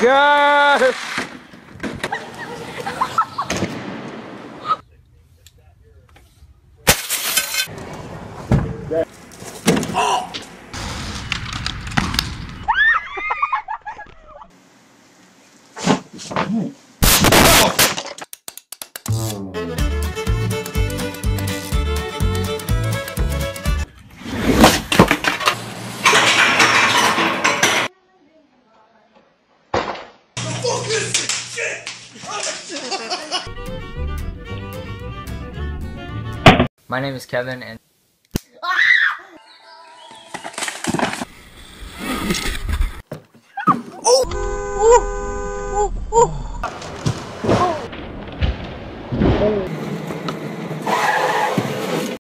Yes! shit! My name is Kevin and oh!